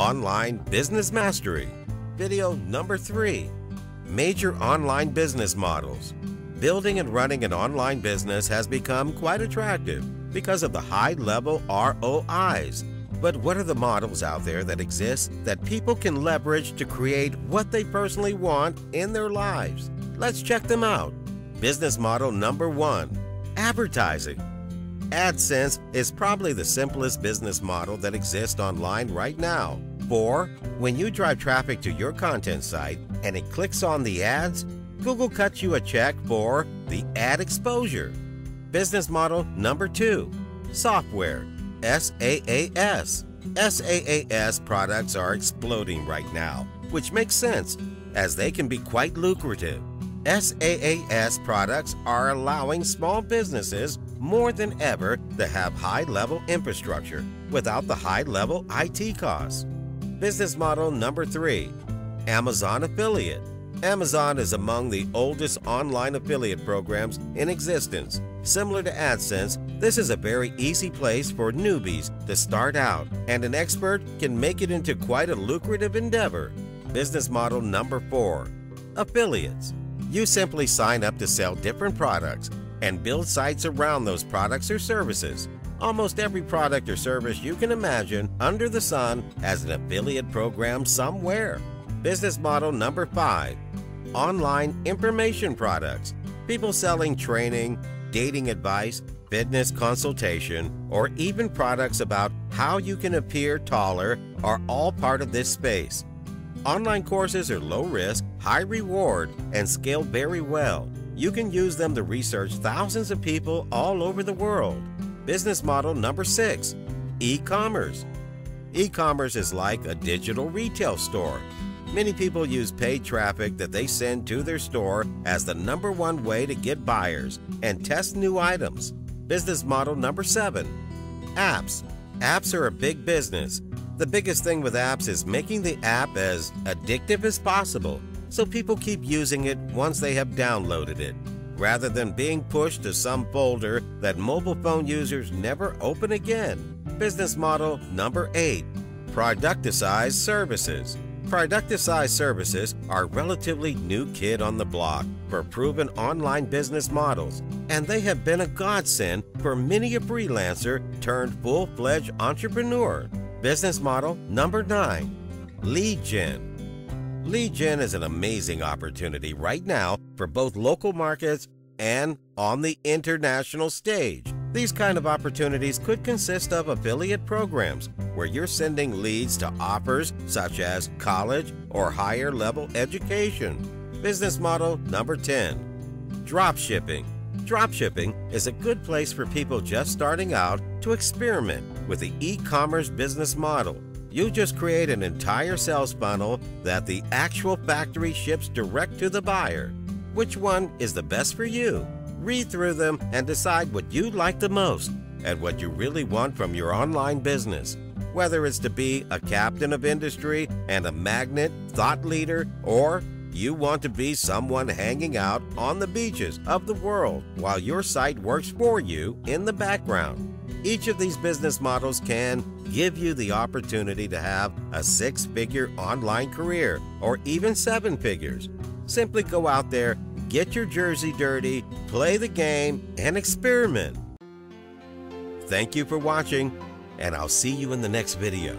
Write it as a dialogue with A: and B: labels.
A: Online Business Mastery. Video number 3 Major Online Business Models. Building and running an online business has become quite attractive because of the high level ROIs. But what are the models out there that exist that people can leverage to create what they personally want in their lives? Let's check them out. Business model number one advertising. AdSense is probably the simplest business model that exists online right now. For when you drive traffic to your content site and it clicks on the ads, Google cuts you a check for the ad exposure. Business model number two software SaaS. SaaS products are exploding right now, which makes sense as they can be quite lucrative. SaaS products are allowing small businesses more than ever to have high level infrastructure without the high level IT costs. Business model number three Amazon Affiliate. Amazon is among the oldest online affiliate programs in existence. Similar to AdSense, this is a very easy place for newbies to start out, and an expert can make it into quite a lucrative endeavor. Business model number four Affiliates. You simply sign up to sell different products and build sites around those products or services. Almost every product or service you can imagine under the sun has an affiliate program somewhere. Business model number five online information products. People selling training, dating advice, fitness consultation, or even products about how you can appear taller are all part of this space. Online courses are low risk, high reward, and scale very well. You can use them to research thousands of people all over the world. Business model number six e commerce. E commerce is like a digital retail store. Many people use paid traffic that they send to their store as the number one way to get buyers and test new items. Business model number seven apps. Apps are a big business. The biggest thing with apps is making the app as addictive as possible so people keep using it once they have downloaded it, rather than being pushed to some folder that mobile phone users never open again. Business model number 8 Productized Services. Productized services are relatively new kid on the block for proven online business models, and they have been a godsend for many a freelancer turned full fledged entrepreneur. Business model number 9 Lead Gen. Lead gen is an amazing opportunity right now for both local markets and on the international stage. These kind of opportunities could consist of affiliate programs where you're sending leads to offers such as college or higher level education. Business model number 10 Drop shipping. Drop shipping is a good place for people just starting out to experiment with the e commerce business model you just create an entire sales funnel that the actual factory ships direct to the buyer. Which one is the best for you? Read through them and decide what you like the most and what you really want from your online business. Whether it's to be a captain of industry and a magnet, thought leader, or you want to be someone hanging out on the beaches of the world while your site works for you in the background. Each of these business models can give you the opportunity to have a six figure online career or even seven figures. Simply go out there, get your jersey dirty, play the game, and experiment. Thank you for watching, and I'll see you in the next video.